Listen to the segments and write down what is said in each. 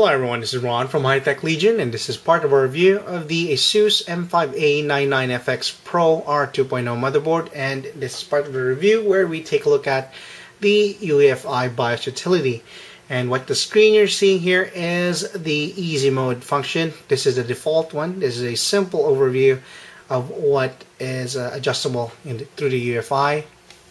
Hello everyone, this is Ron from HiTech Legion and this is part of our review of the ASUS M5A99FX Pro R2.0 motherboard and this is part of the review where we take a look at the UEFI BIOS utility. And what the screen you're seeing here is the easy mode function. This is the default one. This is a simple overview of what is uh, adjustable the, through the UEFI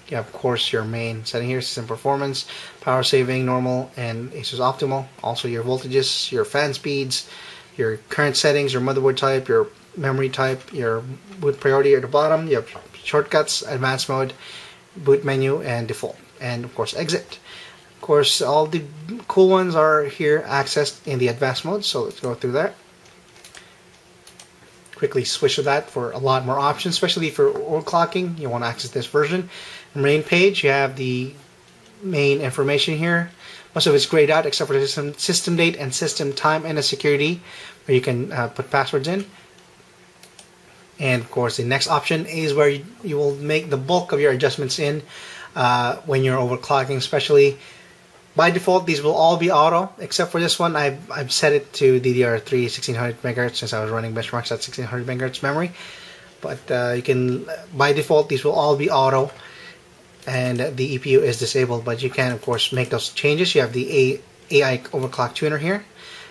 you have, of course, your main setting here, system performance, power saving, normal, and ASUS optimal. Also your voltages, your fan speeds, your current settings, your motherboard type, your memory type, your boot priority at the bottom. You have shortcuts, advanced mode, boot menu, and default. And of course, exit. Of course, all the cool ones are here accessed in the advanced mode. So let's go through that quickly switch to that for a lot more options, especially for overclocking. You want to access this version. main page, you have the main information here. Most of it's grayed out except for the system, system date and system time and the security where you can uh, put passwords in. And of course, the next option is where you, you will make the bulk of your adjustments in uh, when you're overclocking, especially by default, these will all be auto, except for this one. I've, I've set it to DDR3 1600 megahertz since I was running benchmarks at 1600 megahertz memory. But uh, you can, by default, these will all be auto, and the EPU is disabled. But you can, of course, make those changes. You have the A, AI overclock tuner here.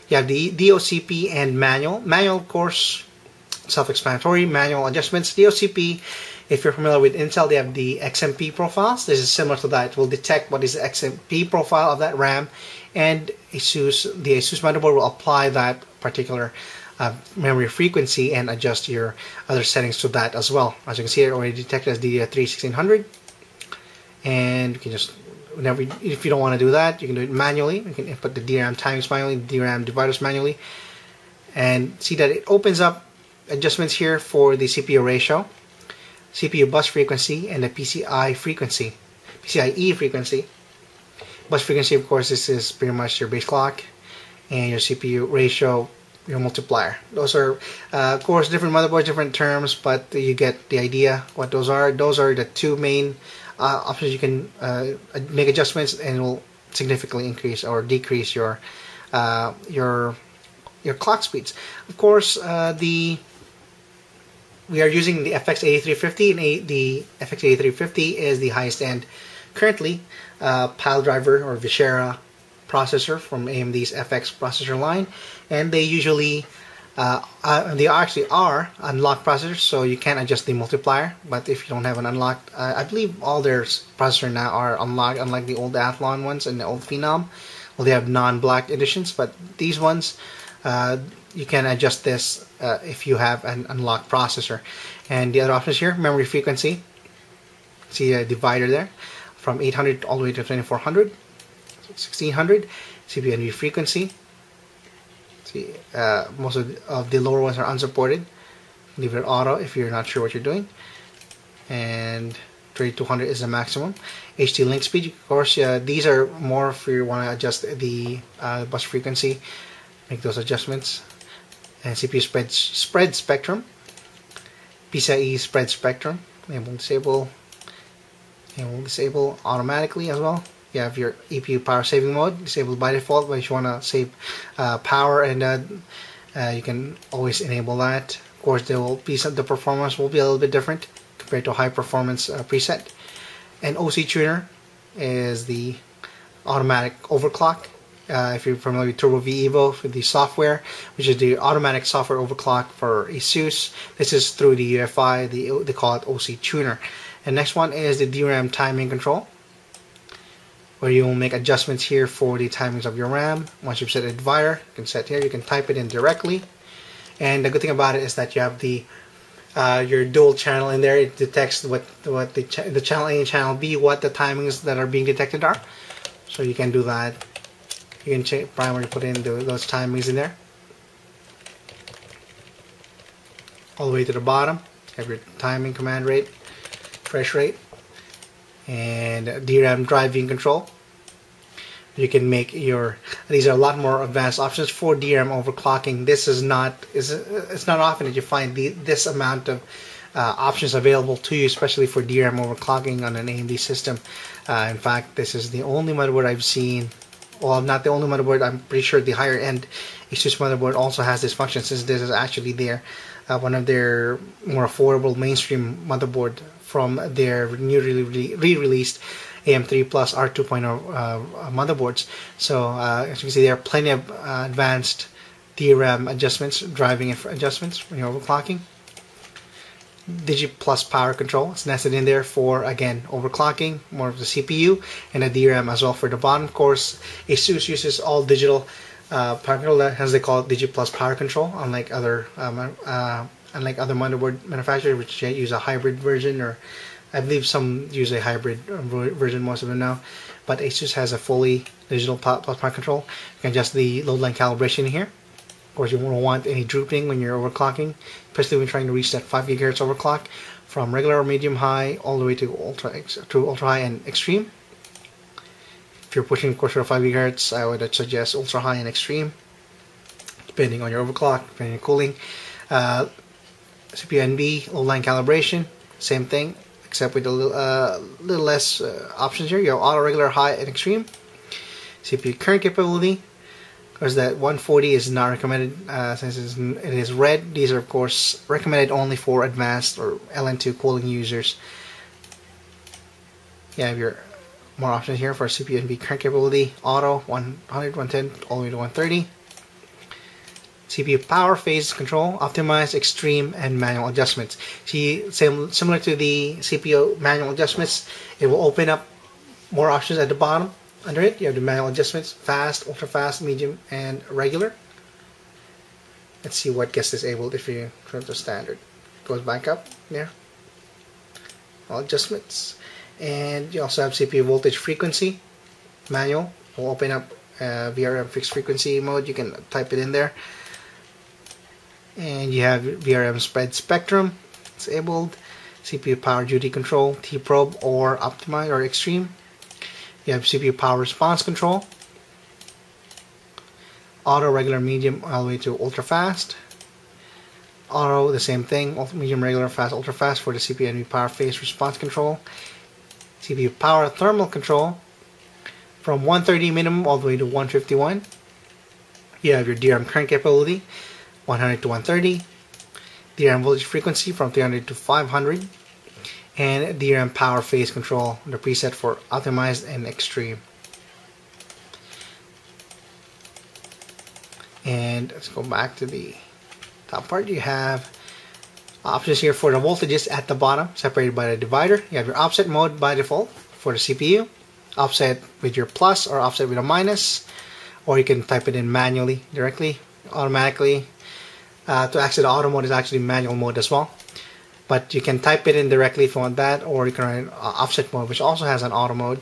You have the DOCP and manual. Manual, of course, self-explanatory. Manual adjustments. DOCP if you're familiar with Intel, they have the XMP profiles. This is similar to that. It will detect what is the XMP profile of that RAM, and ASUS, the ASUS motherboard will apply that particular uh, memory frequency and adjust your other settings to that as well. As you can see, it already detected as DDR3 1600, and you can just whenever if you don't want to do that, you can do it manually. You can input the DRAM timings manually, DRAM dividers manually, and see that it opens up adjustments here for the CPU ratio CPU bus frequency and the PCI frequency, PCIe frequency. Bus frequency, of course, this is pretty much your base clock, and your CPU ratio, your multiplier. Those are, uh, of course, different motherboards, different terms, but you get the idea what those are. Those are the two main uh, options you can uh, make adjustments, and will significantly increase or decrease your uh, your your clock speeds. Of course, uh, the we are using the FX8350 and the FX8350 is the highest end. Currently uh, Piledriver or Vishera processor from AMD's FX processor line and they usually uh, uh, they actually are unlocked processors so you can adjust the multiplier but if you don't have an unlocked uh, I believe all their processors now are unlocked unlike the old Athlon ones and the old Phenom. Well they have non-black editions but these ones uh, you can adjust this uh, if you have an unlocked processor. And the other options here, memory frequency. See a divider there from 800 all the way to 2400, 1600. CPU frequency. See, uh, most of the, of the lower ones are unsupported. Leave it auto if you're not sure what you're doing. And 3200 is the maximum. HT link speed, of course, uh, these are more if you want to adjust the uh, bus frequency, make those adjustments and CPU spread, spread spectrum, PCIe spread spectrum, enable disable, enable disable automatically as well. You have your EPU power saving mode disabled by default, but if you want to save uh, power and uh, uh, you can always enable that. Of course, there will be some, the performance will be a little bit different compared to high performance uh, preset. And OC tuner is the automatic overclock uh, if you're familiar with Turbo V Evo for the software, which is the automatic software overclock for ASUS. This is through the UFI, the, they call it OC Tuner. And next one is the DRAM timing control, where you will make adjustments here for the timings of your RAM. Once you've set a divider, you can set here, you can type it in directly. And the good thing about it is that you have the uh, your dual channel in there. It detects what what the, ch the channel A and channel B, what the timings that are being detected are. So you can do that you can change primary put in the, those timings in there. All the way to the bottom have your timing command rate fresh rate and DRAM driving control. You can make your these are a lot more advanced options for DRAM overclocking. This is not is it's not often that you find the, this amount of uh, options available to you especially for DRAM overclocking on an AMD system. Uh, in fact this is the only motherboard I've seen well, not the only motherboard. I'm pretty sure the higher end Asus motherboard also has this function since this is actually their uh, one of their more affordable mainstream motherboard from their newly re-released AM3 Plus R2.0 uh, motherboards. So uh, as you can see, there are plenty of uh, advanced DRAM adjustments, driving adjustments when you're overclocking. Digi Plus power control It's nested in there for again overclocking, more of the CPU, and a DRAM as well for the bottom. Of course, ASUS uses all digital uh, power control, as they call it, Digi Plus power control, unlike other um, uh, unlike other motherboard manufacturers, which use a hybrid version, or I believe some use a hybrid version, most of them now. But Asus has a fully digital power control. You can adjust the load line calibration here. Course, you won't want any drooping when you're overclocking, especially when trying to reach that 5 gigahertz overclock from regular or medium high all the way to ultra to ultra high and extreme. If you're pushing, course, for 5 gigahertz, I would suggest ultra high and extreme, depending on your overclock, depending on cooling. Uh, CPU NB, load line calibration, same thing, except with a little, uh, little less uh, options here. You have auto, regular, high, and extreme. CPU current capability. Of course, that 140 is not recommended uh, since it is red. These are, of course, recommended only for advanced or LN2 cooling users. You have your more options here for CPU NB current capability. Auto, 100, 110, all the way to 130. CPU power, phase control, optimize, extreme, and manual adjustments. See, same, similar to the CPU manual adjustments, it will open up more options at the bottom. Under it, you have the manual adjustments, fast, ultra fast, medium, and regular. Let's see what gets disabled if you turn to standard. Goes back up there. All adjustments. And you also have CPU voltage frequency, manual. Will open up uh, VRM fixed frequency mode. You can type it in there and you have VRM spread spectrum disabled CPU power duty control T probe or optimize or extreme you have CPU power response control. Auto regular medium all the way to ultra fast. Auto the same thing medium regular fast ultra fast for the CPU power phase response control. CPU power thermal control from 130 minimum all the way to 151 you have your DRAM current capability 100 to 130, DRAM voltage frequency from 300 to 500, and DRAM power phase control, the preset for optimized and extreme. And let's go back to the top part. You have options here for the voltages at the bottom, separated by the divider. You have your offset mode by default for the CPU, offset with your plus or offset with a minus, or you can type it in manually directly, automatically uh, to exit auto mode is actually manual mode as well. But you can type it in directly if you want that, or you can run uh, offset mode, which also has an auto mode.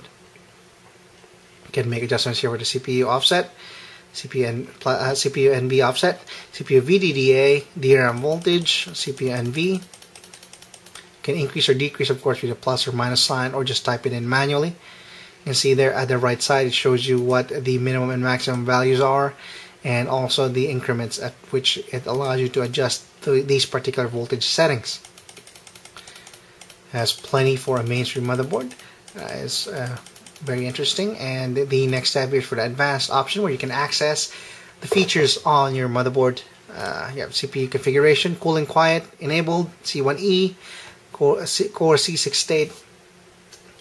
You can make adjustments here with the CPU offset, CPU, N, uh, CPU NB offset, CPU VDDA, DRAM voltage, CPU NB. You can increase or decrease, of course, with a plus or minus sign, or just type it in manually. You can see there at the right side, it shows you what the minimum and maximum values are and also the increments at which it allows you to adjust these particular voltage settings. Has plenty for a mainstream motherboard. Uh, it's uh, very interesting. And the next step is for the advanced option where you can access the features on your motherboard. Uh, you have CPU configuration, Cool'n'Quiet enabled, C1E, Core, Core C6 state,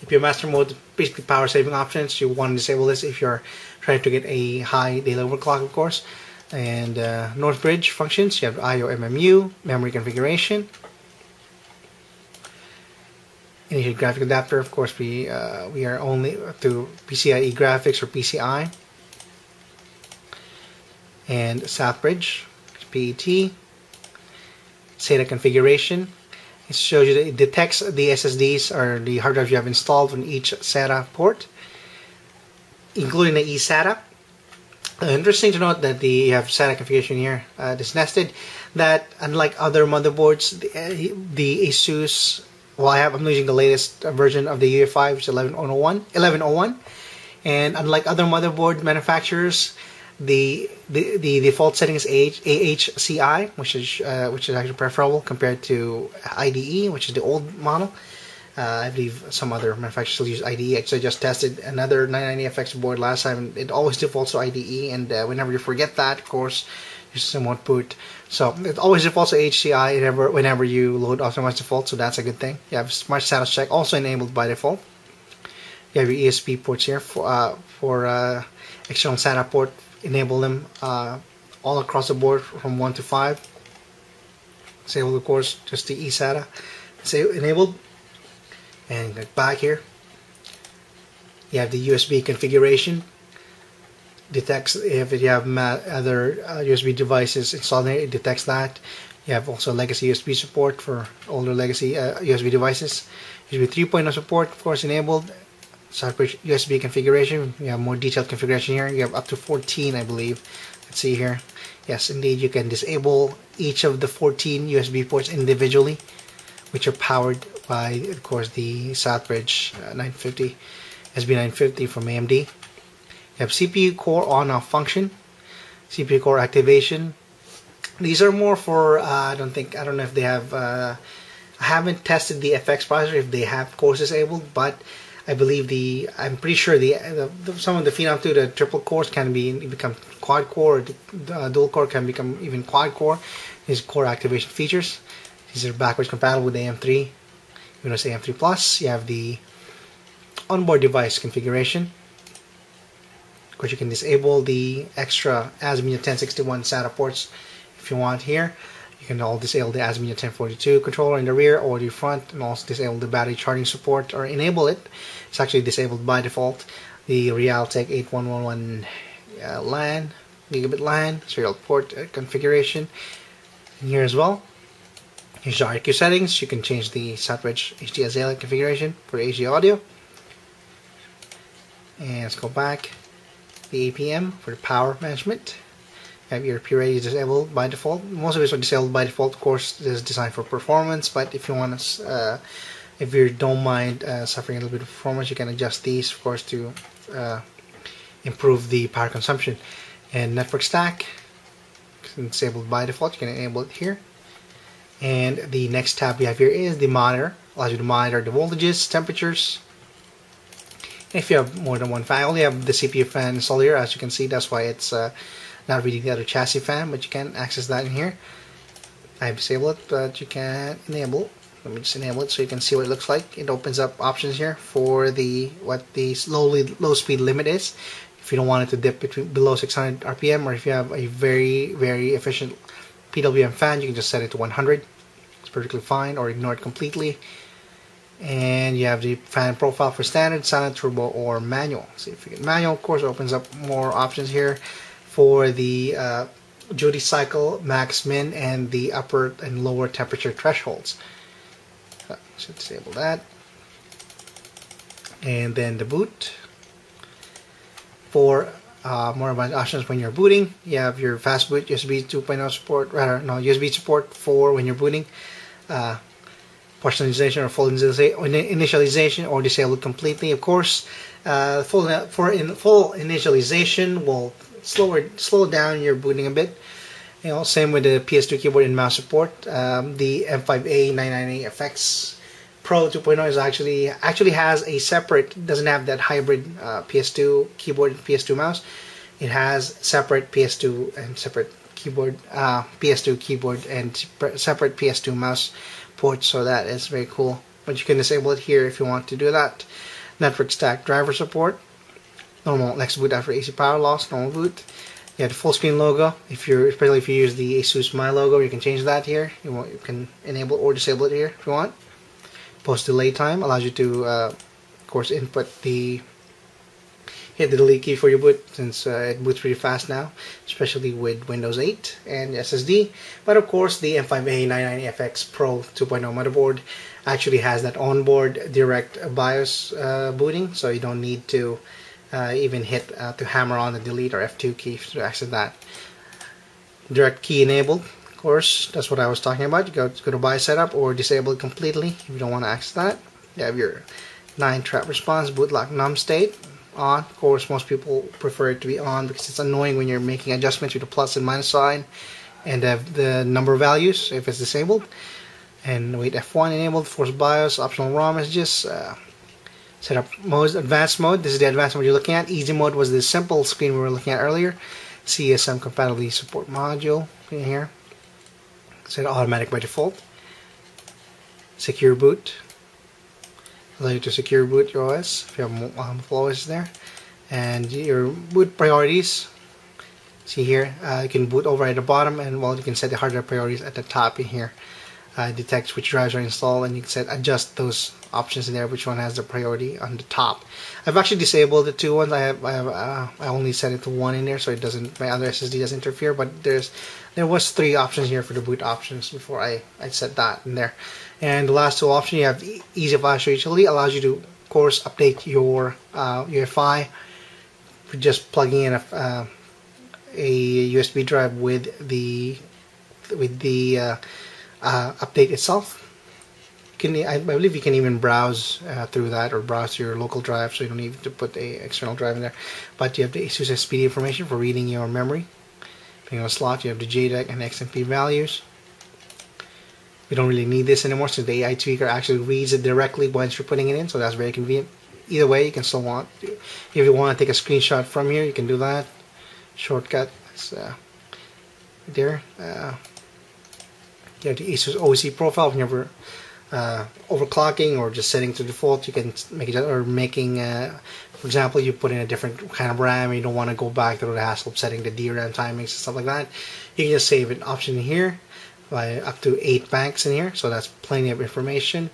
if your master mode, basically power saving options, you want to disable this if you're trying to get a high daily overclock, of course. And uh, North Bridge functions, you have IO MMU, memory configuration. Initial graphic adapter, of course, we uh, we are only through PCIe graphics or PCI. And South Bridge, PET. SATA configuration, it shows you that it detects the SSDs or the hard drives you have installed on each SATA port, including the eSATA. Interesting to note that the you have SATA configuration here, uh, this nested, that unlike other motherboards, the, uh, the Asus, well, I have, I'm using the latest version of the UEFI, which is 1101, 1101, and unlike other motherboard manufacturers, the the, the default setting is AHCI, which is uh, which is actually preferable compared to IDE, which is the old model. Uh, I believe some other manufacturers use IDE. So I just tested another 990FX board last time. It always defaults to IDE, and uh, whenever you forget that, of course, system boot. So it always defaults to HCI whenever, whenever you load optimized default, so that's a good thing. You have Smart Status Check also enabled by default. You have your ESP ports here for, uh, for uh, external SATA port. Enable them uh, all across the board from 1 to 5. Disable, of course, just the eSATA. Say enabled and back here you have the USB configuration detects if you have other uh, USB devices installed it detects that. You have also legacy USB support for older legacy uh, USB devices. USB 3.0 support of course enabled. Separate USB configuration you have more detailed configuration here. You have up to 14 I believe. Let's see here. Yes indeed you can disable each of the 14 USB ports individually which are powered by, of course, the Southbridge uh, 950, SB950 from AMD. You have CPU core on-off function, CPU core activation. These are more for, uh, I don't think, I don't know if they have, uh, I haven't tested the FX processor if they have cores disabled, but I believe the, I'm pretty sure the, the, the some of the Phenom 2, the triple cores can be become quad core, uh, dual core can become even quad core. These core activation features. These are backwards compatible with AM3, Windows AM3 Plus. You have the onboard device configuration. Of course, you can disable the extra ASMedia 1061 SATA ports if you want here. You can all disable the ASMedia 1042 controller in the rear or the front and also disable the battery charging support or enable it. It's actually disabled by default. The Realtek 8111 uh, LAN, gigabit LAN, serial port uh, configuration in here as well. Here's your IQ settings. You can change the Southbridge HD configuration for HD audio. And let's go back. The APM for the power management. You have your P-Ready disabled by default. Most of these are disabled by default. Of course, this is designed for performance, but if you want to, uh, if you don't mind uh, suffering a little bit of performance, you can adjust these, of course, to uh, improve the power consumption. And network stack, disabled by default. You can enable it here. And the next tab we have here is the monitor. Allows you to monitor the voltages, temperatures. If you have more than one fan, I only have the CPU fan installed here. As you can see, that's why it's uh, not reading the other chassis fan, but you can access that in here. I disable it, but you can enable. Let me just enable it so you can see what it looks like. It opens up options here for the what the slowly low speed limit is. If you don't want it to dip between below 600 RPM, or if you have a very very efficient PWM fan, you can just set it to 100. It's perfectly fine, or ignore it completely. And you have the fan profile for standard, silent, turbo, or manual. See if you get manual, of course, opens up more options here for the uh, duty cycle, max, min, and the upper and lower temperature thresholds. Uh, should disable that. And then the boot for uh, more about options when you're booting. You have your fast boot USB 2.0 support, rather no USB support for when you're booting. Uh, personalization or full initialization or disabled completely. Of course, uh, full for in full initialization will slow slow down your booting a bit. You know, same with the PS2 keyboard and mouse support. Um, the M5A 998FX Pro 2.0 is actually actually has a separate doesn't have that hybrid uh, PS2 keyboard and PS2 mouse. It has separate PS2 and separate keyboard uh, PS2 keyboard and separate PS2 mouse ports. So that is very cool. But you can disable it here if you want to do that. Network stack driver support. Normal next boot after AC power loss. Normal boot. You have the full screen logo. If you're especially if you use the ASUS My logo, you can change that here. You, want, you can enable or disable it here if you want post delay time allows you to uh, of course input the hit the delete key for your boot since uh, it boots pretty fast now especially with Windows 8 and SSD but of course the M5A99FX Pro 2.0 motherboard actually has that onboard direct BIOS uh, booting so you don't need to uh, even hit uh, to hammer on the delete or F2 key to access that direct key enabled of course, that's what I was talking about. You go, go to BIOS setup or disable it completely if you don't want to access that. You have your 9 trap response, boot lock num state on. Of course, most people prefer it to be on because it's annoying when you're making adjustments with the plus and minus sign and have the number values if it's disabled. and with F1 enabled, force BIOS, optional ROM messages, uh, set up modes, advanced mode. This is the advanced mode you're looking at. Easy mode was the simple screen we were looking at earlier. CSM compatibility support module in here. Set automatic by default. Secure boot. Allow you to secure boot your OS if you have multiple OS there. And your boot priorities. See here, uh, you can boot over at the bottom, and well, you can set the hardware priorities at the top in here uh, detects which drives are installed and you can set adjust those options in there which one has the priority on the top I've actually disabled the two ones I have I have uh, I only set it to one in there so it doesn't my other SSD doesn't interfere but there's there was three options here for the boot options before I, I set that in there and the last two options you have easy flash utility allows you to of course update your uh, for just plugging in a, uh, a USB drive with the with the uh, uh, update itself. Can, I believe you can even browse uh, through that or browse your local drive so you don't need to put a external drive in there. But you have the ASUS SPD information for reading your memory. Depending on the slot, you have the JEDEC and XMP values. We don't really need this anymore since the AI tweaker actually reads it directly once you're putting it in, so that's very convenient. Either way, you can still want, if you want to take a screenshot from here, you can do that. Shortcut, uh, there. Uh, you have the ASUS OC profile whenever uh, overclocking or just setting to default you can make it or making uh, for example you put in a different kind of RAM you don't want to go back through the hassle of setting the DRAM timings and stuff like that you can just save an option here by up to eight banks in here so that's plenty of information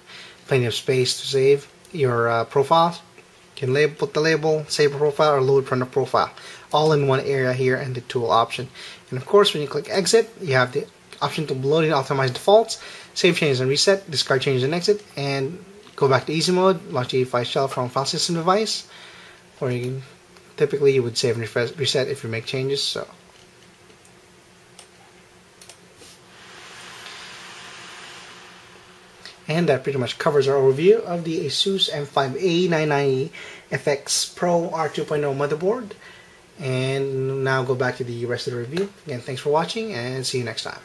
plenty of space to save your uh, profiles you can label, put the label save a profile or load from the profile all in one area here and the tool option and of course when you click exit you have the option to load and optimize defaults, save changes and reset, discard changes and exit, and go back to easy mode, launch the EFI shell from file system device, or you can, typically you would save and reset if you make changes. So. And that pretty much covers our overview of the ASUS M5A990 FX Pro R2.0 motherboard. And now go back to the rest of the review. Again, thanks for watching and see you next time.